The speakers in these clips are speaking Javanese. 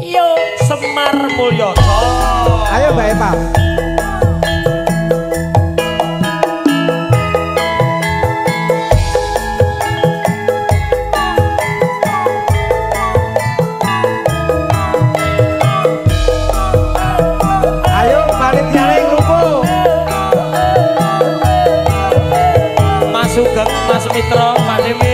Yo Semar Mulyoto. Ayo Mbak Eva. Mas Sugeng, Mas Mitra, Pak Dewi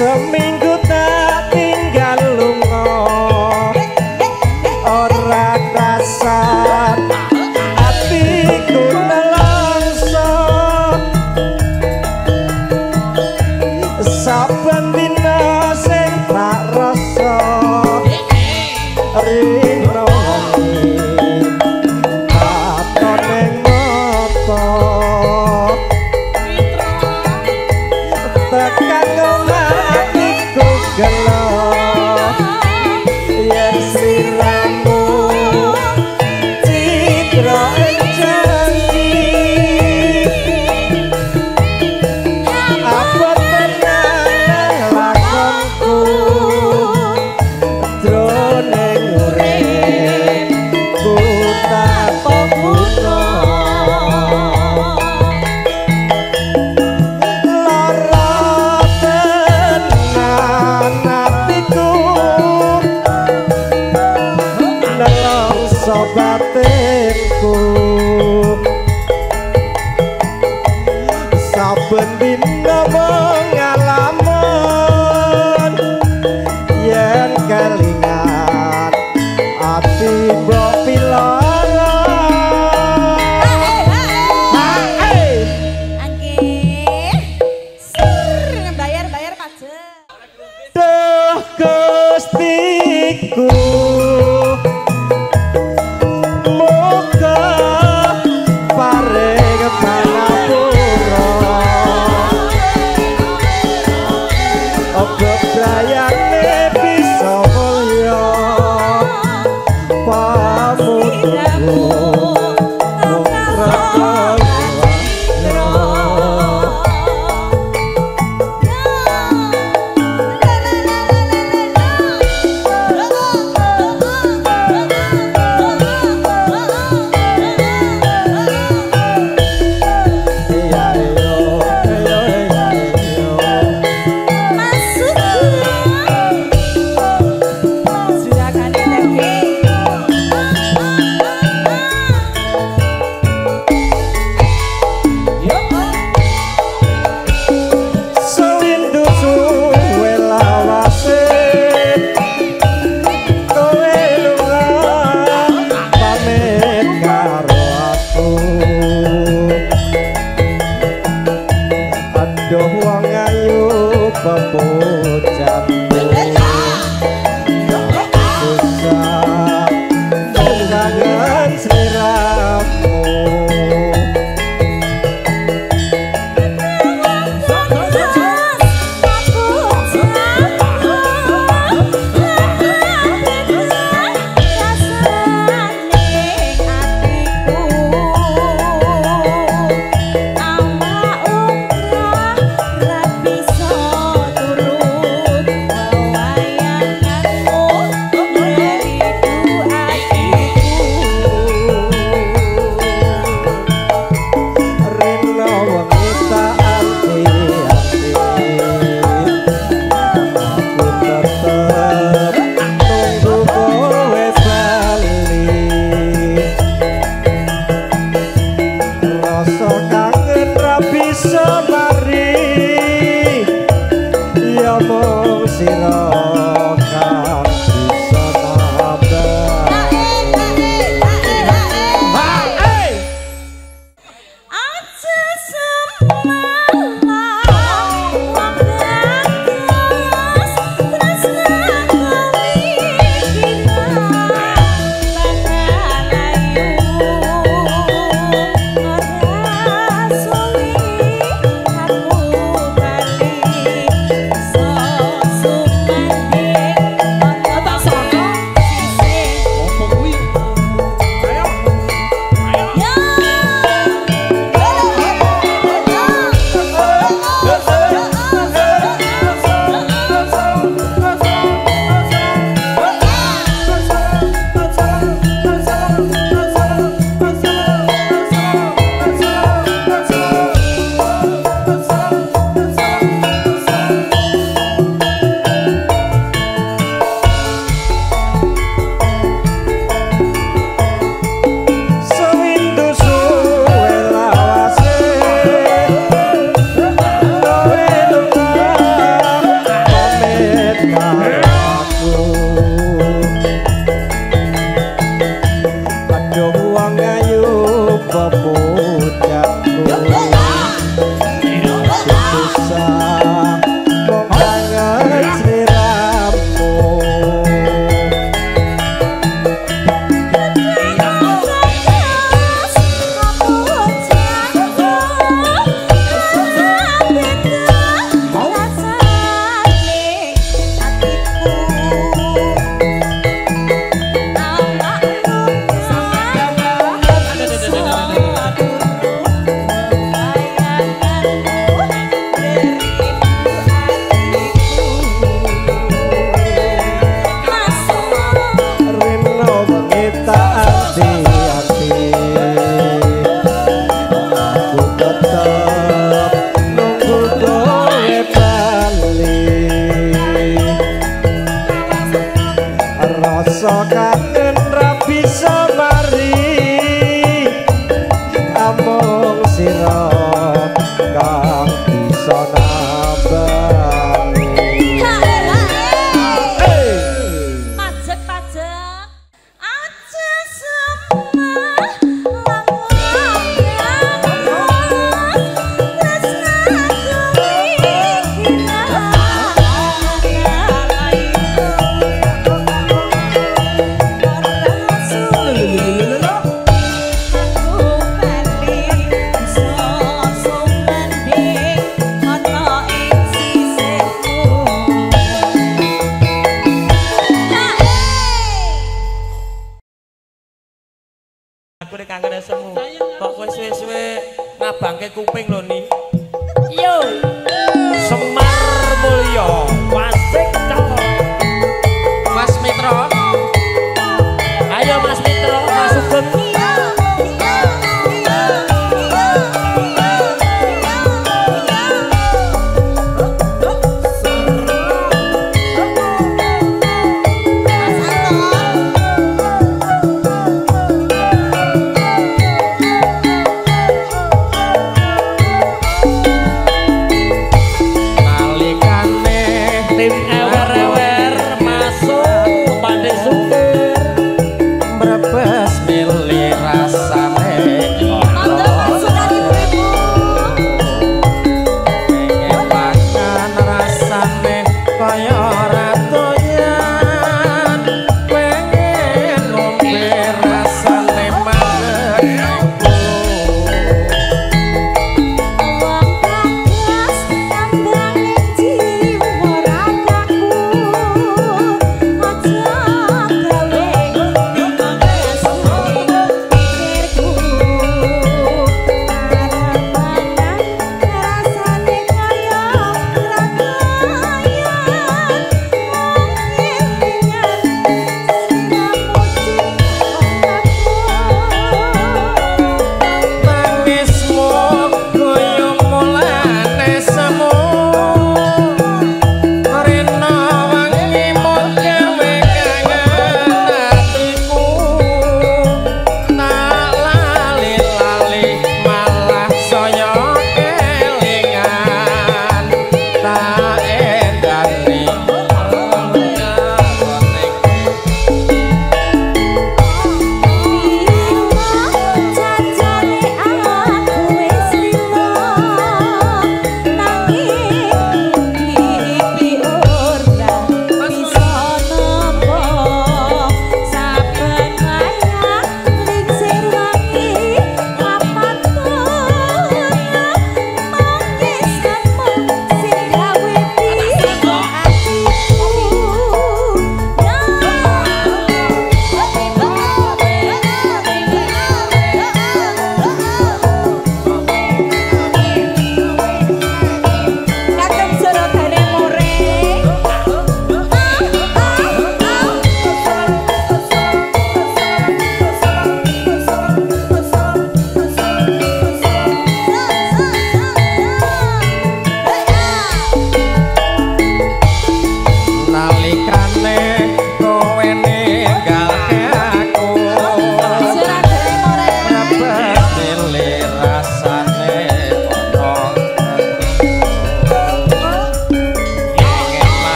Seminggu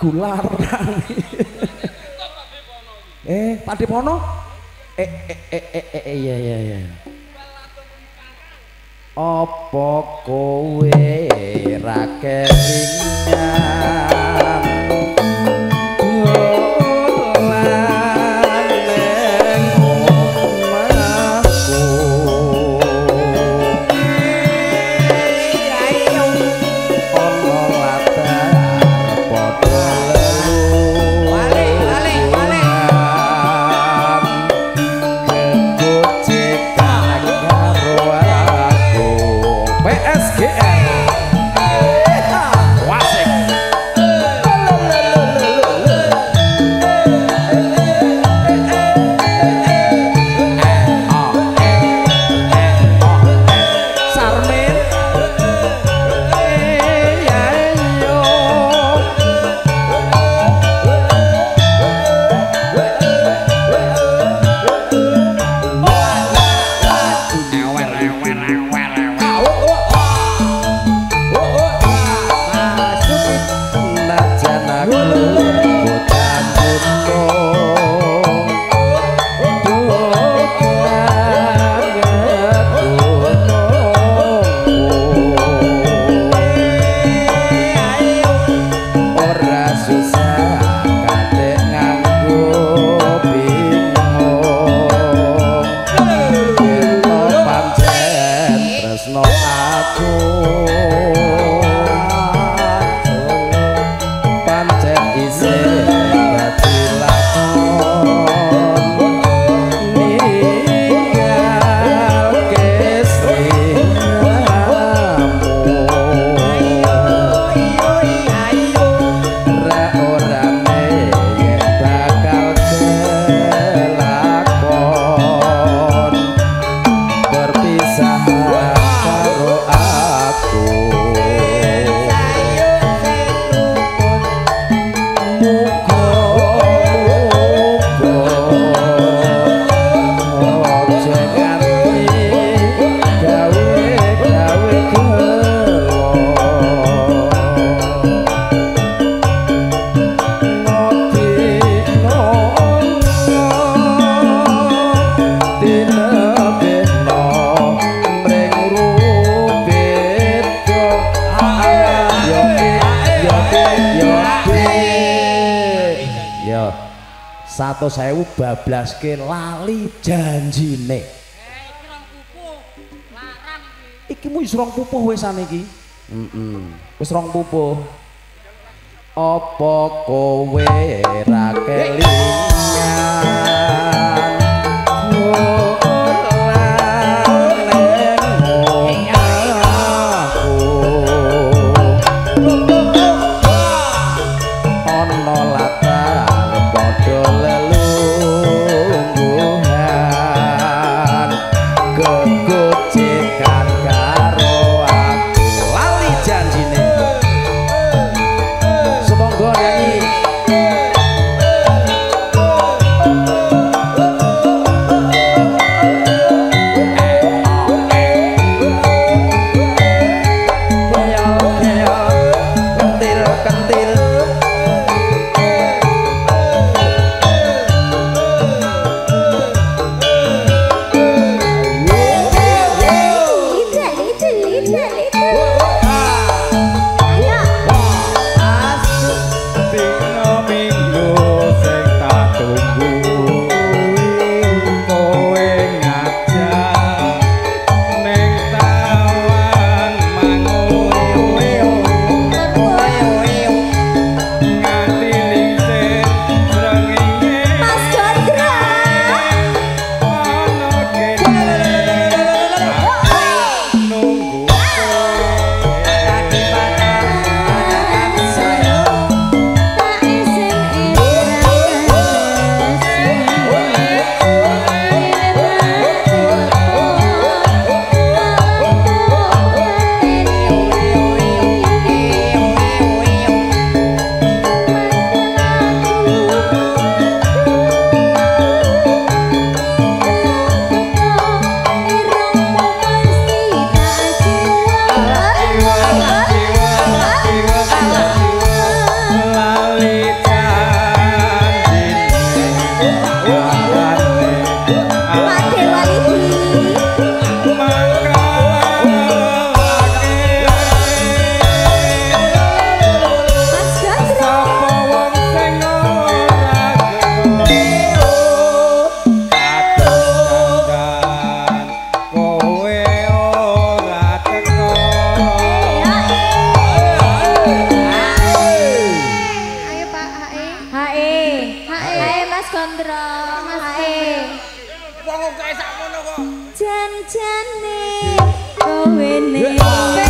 gular. Eh Pak Dipono eh, eh eh eh eh eh iya iya iya. Apa kowe eh, ra ringan 100 bablaske lali janjine. Eh, iki rong pupuh. Larang iki. Iki mu isrong pupuh wisan iki. Heeh. Wis rong pupuh. Apa kowe ra keling? Jan-jane kowe ning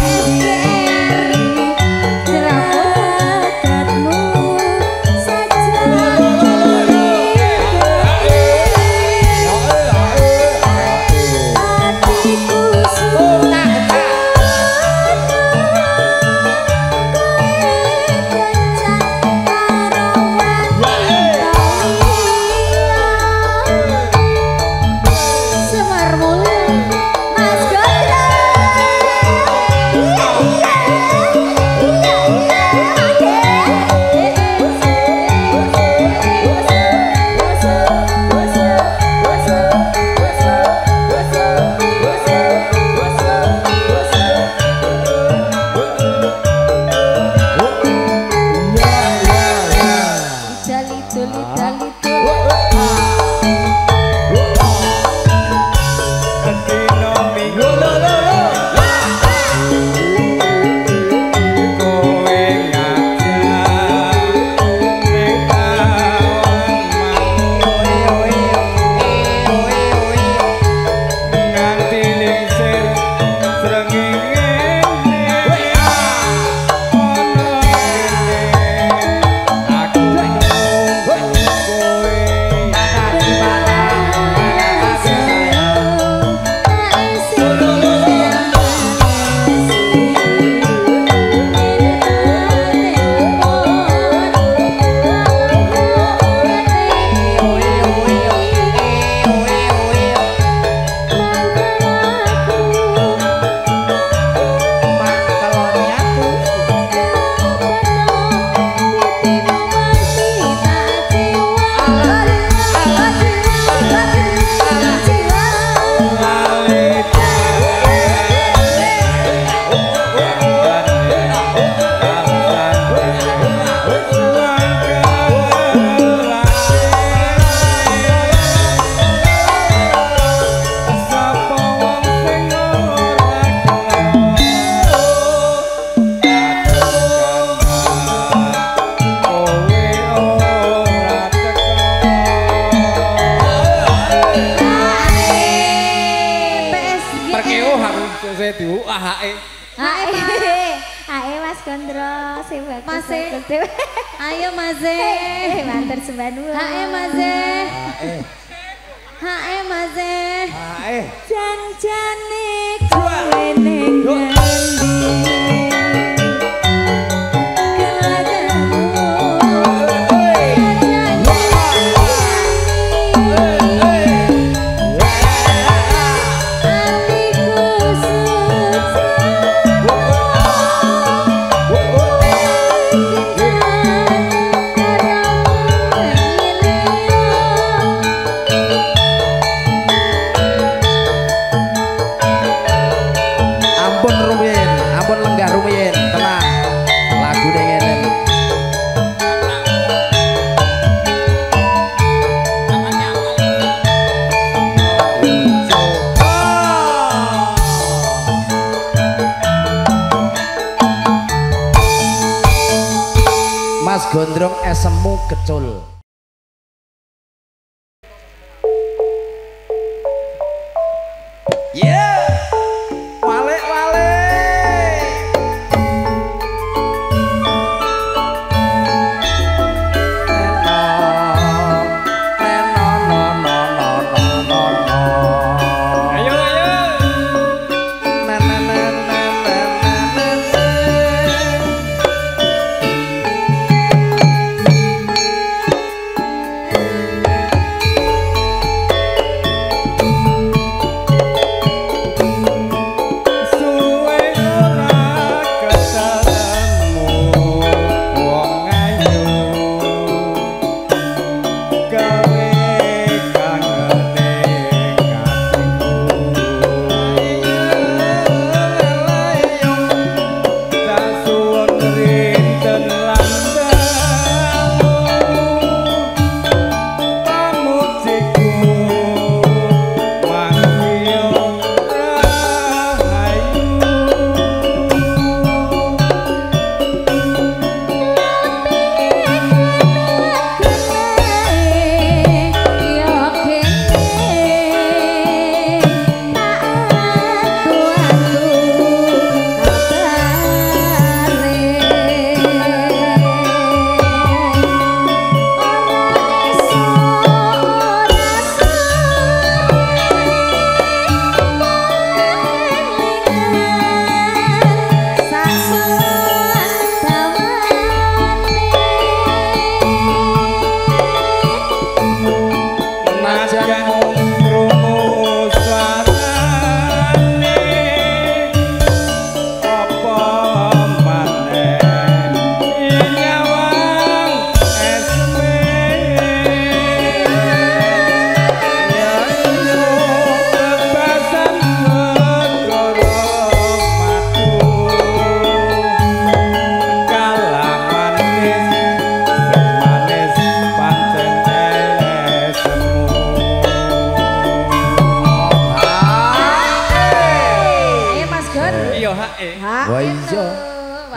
HE. Iya. Wah.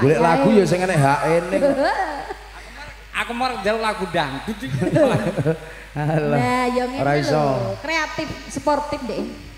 Golek iya. lagu ya sing enek HE ning. Aku mau njaluk lagu dangdut iki. Nah, yo ngene. Kreatif, sportif deh.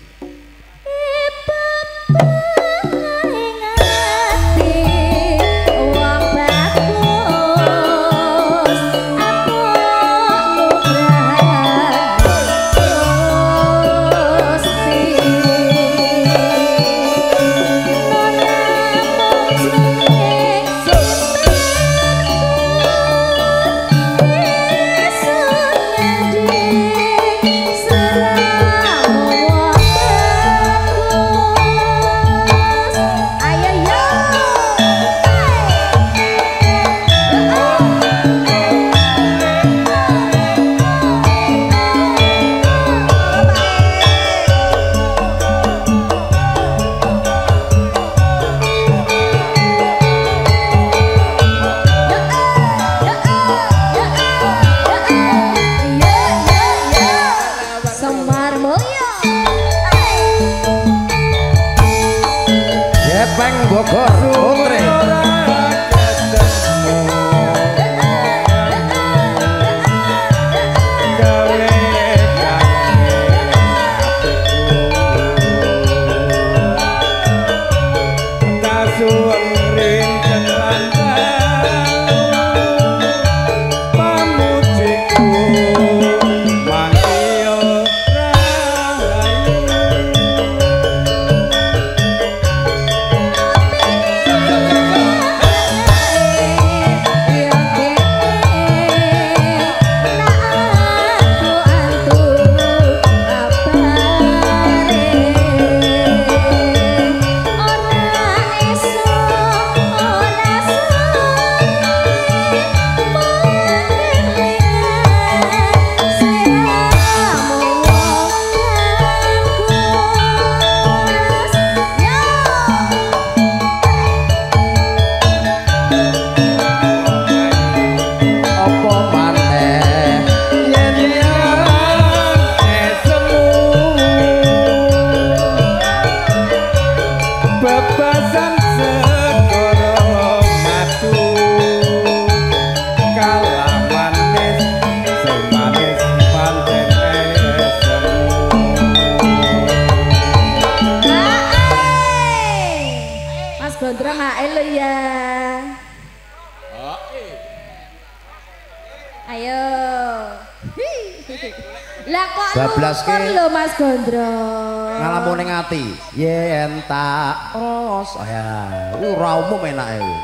ati yen tak ros ya ora umum enake.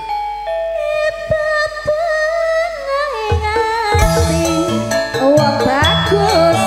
Kuwi bagus.